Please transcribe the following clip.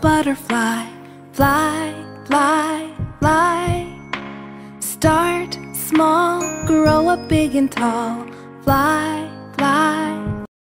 butterfly. Fly, fly, fly. Start small, grow up big and tall. Fly.